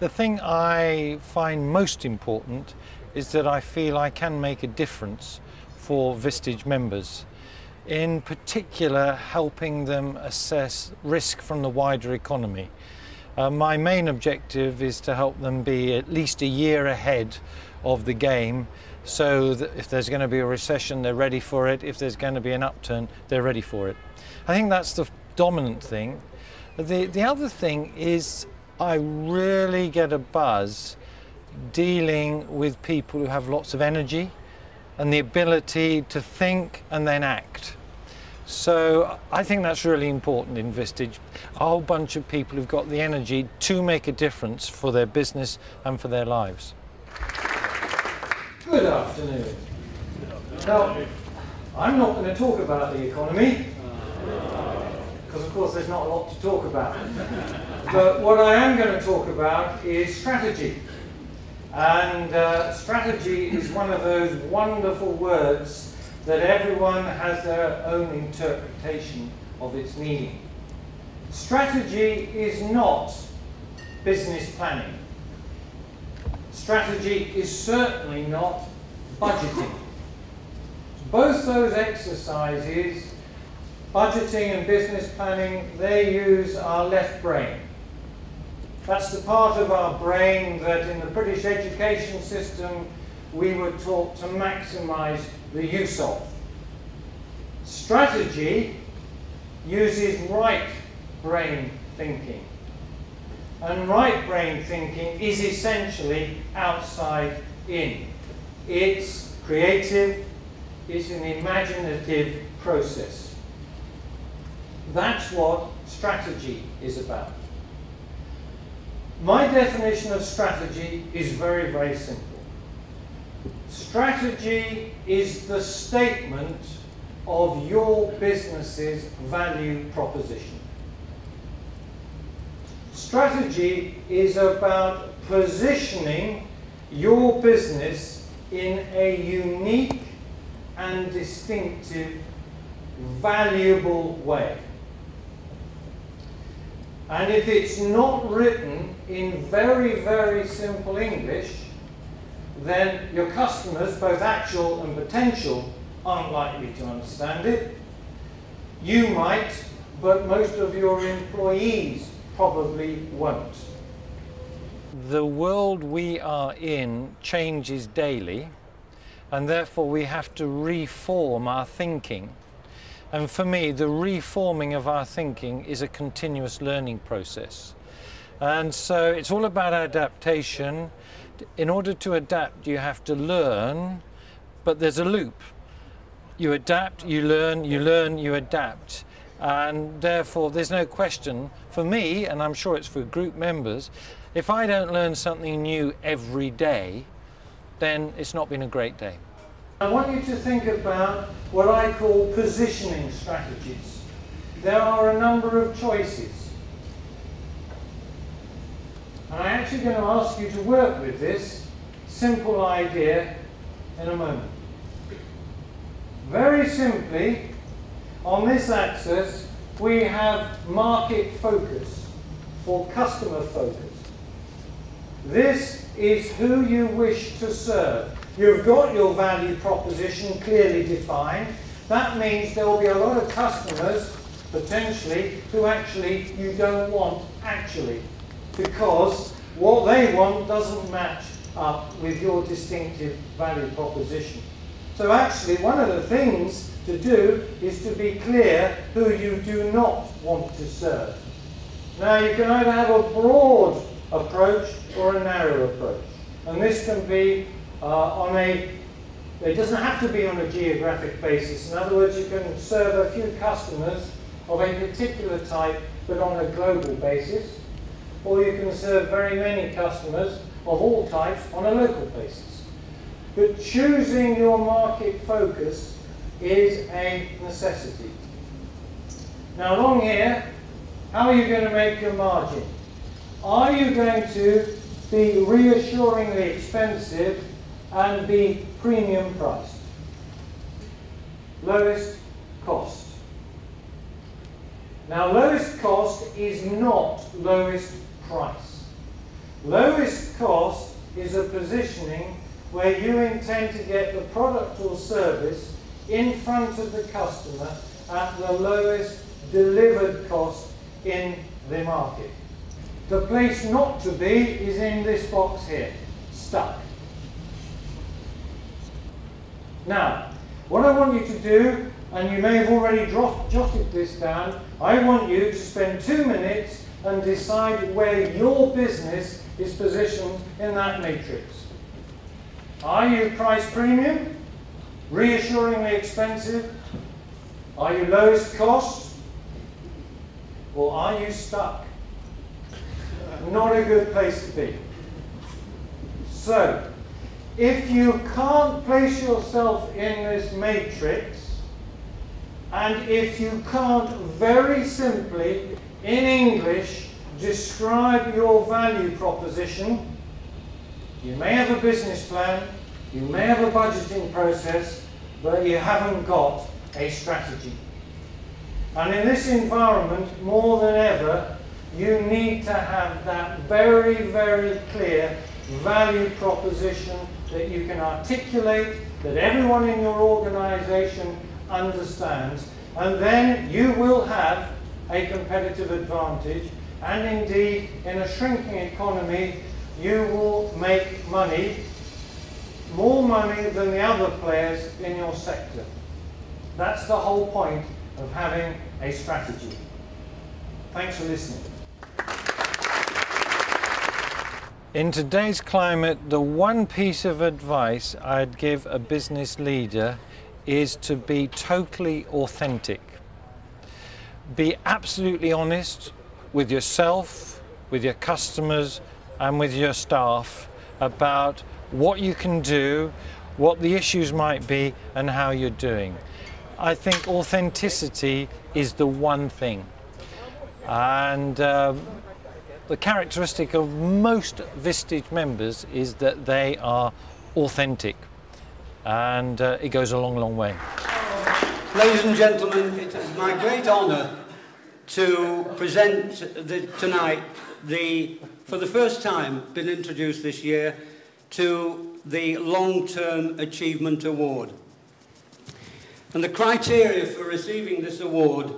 The thing I find most important is that I feel I can make a difference for Vistage members, in particular helping them assess risk from the wider economy. Uh, my main objective is to help them be at least a year ahead of the game so that if there's going to be a recession, they're ready for it. If there's going to be an upturn, they're ready for it. I think that's the dominant thing. The, the other thing is I really get a buzz dealing with people who have lots of energy and the ability to think and then act. So I think that's really important in Vistage. A whole bunch of people who've got the energy to make a difference for their business and for their lives. Good afternoon. Now, I'm not going to talk about the economy because of course there's not a lot to talk about. but what I am going to talk about is strategy. And uh, strategy is one of those wonderful words that everyone has their own interpretation of its meaning. Strategy is not business planning. Strategy is certainly not budgeting. Both those exercises budgeting and business planning, they use our left brain. That's the part of our brain that in the British education system we were taught to maximize the use of. Strategy uses right brain thinking. And right brain thinking is essentially outside in. It's creative, it's an imaginative process. That's what strategy is about. My definition of strategy is very, very simple. Strategy is the statement of your business's value proposition. Strategy is about positioning your business in a unique and distinctive, valuable way. And if it's not written in very, very simple English, then your customers, both actual and potential, aren't likely to understand it. You might, but most of your employees probably won't. The world we are in changes daily, and therefore we have to reform our thinking and for me, the reforming of our thinking is a continuous learning process. And so it's all about adaptation. In order to adapt, you have to learn, but there's a loop. You adapt, you learn, you learn, you adapt. And therefore, there's no question for me, and I'm sure it's for group members, if I don't learn something new every day, then it's not been a great day. I want you to think about what I call positioning strategies. There are a number of choices. And I'm actually going to ask you to work with this simple idea in a moment. Very simply, on this axis, we have market focus or customer focus. This is who you wish to serve. You've got your value proposition clearly defined. That means there will be a lot of customers, potentially, who actually you don't want actually. Because what they want doesn't match up with your distinctive value proposition. So actually, one of the things to do is to be clear who you do not want to serve. Now, you can either have a broad approach or a narrow approach. And this can be uh, on a, it doesn't have to be on a geographic basis. In other words, you can serve a few customers of a particular type, but on a global basis. Or you can serve very many customers of all types on a local basis. But choosing your market focus is a necessity. Now along here, how are you going to make your margin? Are you going to be reassuringly expensive and be premium priced. Lowest cost. Now lowest cost is not lowest price. Lowest cost is a positioning where you intend to get the product or service in front of the customer at the lowest delivered cost in the market. The place not to be is in this box here, stuck. Now, what I want you to do, and you may have already jotted this down, I want you to spend two minutes and decide where your business is positioned in that matrix. Are you price premium? Reassuringly expensive? Are you lowest cost? Or are you stuck? Not a good place to be. So, if you can't place yourself in this matrix, and if you can't very simply, in English, describe your value proposition, you may have a business plan, you may have a budgeting process, but you haven't got a strategy. And in this environment, more than ever, you need to have that very, very clear value proposition that you can articulate, that everyone in your organization understands, and then you will have a competitive advantage. And indeed, in a shrinking economy, you will make money, more money than the other players in your sector. That's the whole point of having a strategy. Thanks for listening. In today's climate, the one piece of advice I'd give a business leader is to be totally authentic. Be absolutely honest with yourself, with your customers, and with your staff about what you can do, what the issues might be, and how you're doing. I think authenticity is the one thing. And um, the characteristic of most Vistage members is that they are authentic. And uh, it goes a long, long way. Ladies and gentlemen, it is my great honour to present the, tonight the for the first time been introduced this year to the Long-Term Achievement Award. And the criteria for receiving this award,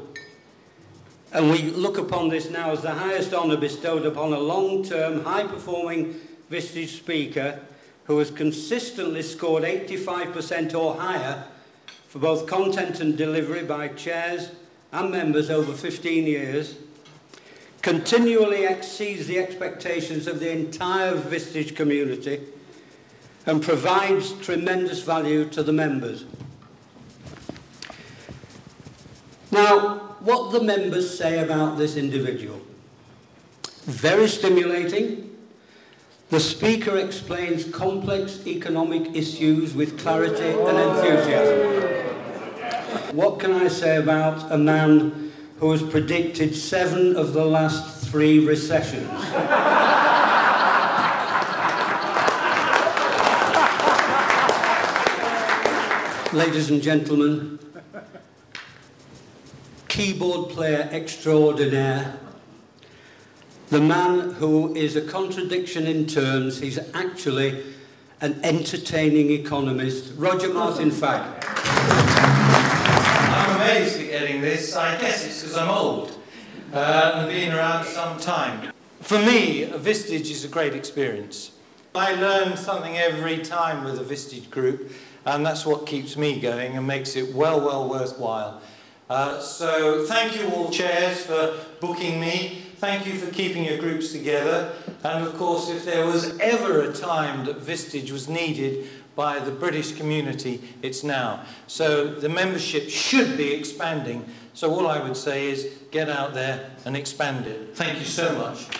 And we look upon this now as the highest honour bestowed upon a long-term, high-performing Vistage speaker who has consistently scored 85% or higher for both content and delivery by chairs and members over 15 years, continually exceeds the expectations of the entire Vistage community and provides tremendous value to the members. Now, what the members say about this individual. Very stimulating. The speaker explains complex economic issues with clarity and enthusiasm. What can I say about a man who has predicted seven of the last three recessions. Ladies and gentlemen, keyboard player extraordinaire, the man who is a contradiction in terms, he's actually an entertaining economist, Roger Martin Fagg I'm amazed at getting this. I guess it's because I'm old uh, and been around some time. For me, a Vistage is a great experience. I learn something every time with a Vistage group, and that's what keeps me going and makes it well, well worthwhile. Uh, so thank you all chairs for booking me. Thank you for keeping your groups together. And of course, if there was ever a time that Vistage was needed by the British community, it's now. So the membership should be expanding. So all I would say is get out there and expand it. Thank you so much.